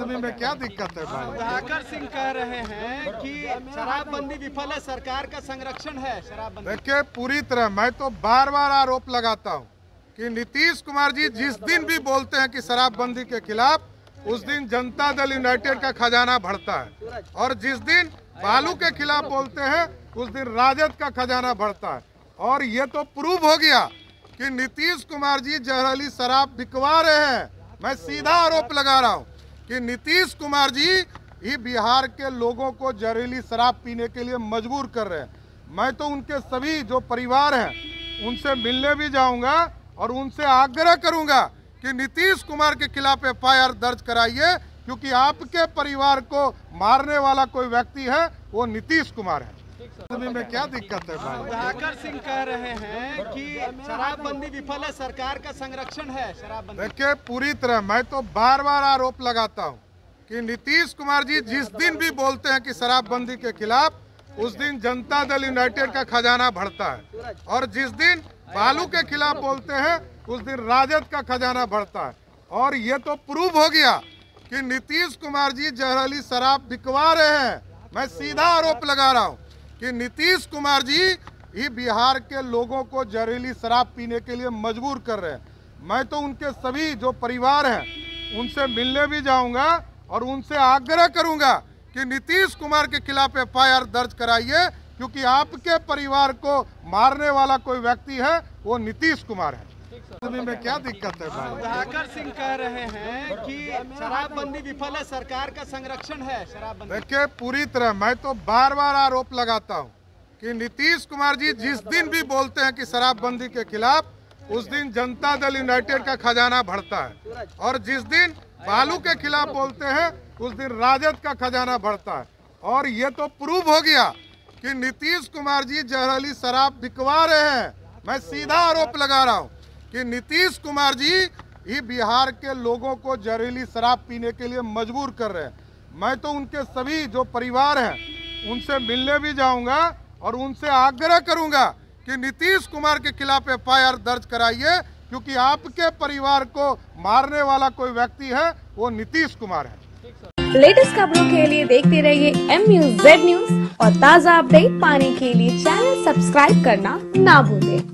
आदमी में क्या दिक्कत है भाई? प्रभाकर सिंह कह रहे हैं कि शराबबंदी विफल है सरकार का संरक्षण है शराबबंदी। देखिए पूरी तरह मैं तो बार बार आरोप लगाता हूँ कि नीतीश कुमार जी जिस दिन भी बोलते हैं कि शराबबंदी के खिलाफ उस दिन जनता दल यूनाइटेड का खजाना भरता है। और जिस दिन बालू के खिलाफ बोलते हैं उस दिन राजद का खजाना भरता है। और ये तो प्रूव हो गया कि नीतीश कुमार जी जहरीली शराब बिकवा रहे हैं। मैं सीधा आरोप लगा रहा हूँ। कि नीतीश कुमार जी ही बिहार के लोगों को जहरीली शराब पीने के लिए मजबूर कर रहे हैं। मैं तो उनके सभी जो परिवार हैं, उनसे मिलने भी जाऊँगा और उनसे आग्रह करूँगा कि नीतीश कुमार के खिलाफ एफआईआर दर्ज कराइए, क्योंकि आपके परिवार को मारने वाला कोई व्यक्ति है, वो नीतीश कुमार है। आदमी में क्या दिक्कत है भाई? सिंह कह रहे हैं कि शराबबंदी विफल है सरकार का संरक्षण है शराबबंदी। देखिए पूरी तरह मैं तो बार बार आरोप लगाता हूँ कि नीतीश कुमार जी जिस दिन भी बोलते हैं कि शराबबंदी के खिलाफ उस दिन जनता दल यूनाइटेड का खजाना भरता है। और जिस दिन बालू के खिलाफ बोलते हैं उस दिन राजद का खजाना भरता है। और ये तो प्रूव हो गया कि नीतीश कुमार जी जहरीली शराब बिकवा रहे हैं। मैं सीधा आरोप लगा रहा हूँ। कि नीतीश कुमार जी ही बिहार के लोगों को जहरीली शराब पीने के लिए मजबूर कर रहे हैं। मैं तो उनके सभी जो परिवार हैं, उनसे मिलने भी जाऊँगा और उनसे आग्रह करूँगा कि नीतीश कुमार के खिलाफ एफआईआर दर्ज कराइए, क्योंकि आपके परिवार को मारने वाला कोई व्यक्ति है, वो नीतीश कुमार है। में क्या दिक्कत है भाई? सिंह कह रहे हैं कि शराबबंदी विफल है सरकार का संरक्षण है। शराबबंदी देखिए पूरी तरह मैं तो बार बार आरोप लगाता हूँ कि नीतीश कुमार जी जिस दिन भी बोलते हैं कि शराबबंदी के खिलाफ उस दिन जनता दल यूनाइटेड का खजाना भरता है। और जिस दिन बालू के खिलाफ बोलते हैं उस दिन राजद का खजाना भरता है। और ये तो प्रूव हो गया कि नीतीश कुमार जी जहरीली शराब बिकवा रहे हैं। मैं सीधा आरोप लगा रहा हूँ। कि नीतीश कुमार जी ही बिहार के लोगों को जहरीली शराब पीने के लिए मजबूर कर रहे हैं। मैं तो उनके सभी जो परिवार हैं, उनसे मिलने भी जाऊँगा और उनसे आग्रह करूँगा कि नीतीश कुमार के खिलाफ एफआईआर दर्ज कराइए, क्योंकि आपके परिवार को मारने वाला कोई व्यक्ति है, वो नीतीश कुमार है। लेटेस्ट खबरों के लिए देखते रहिए एम न्यूज़ जेड न्यूज़ और ताज़ा अपडेट पाने के लिए चैनल सब्सक्राइब करना ना भूलें।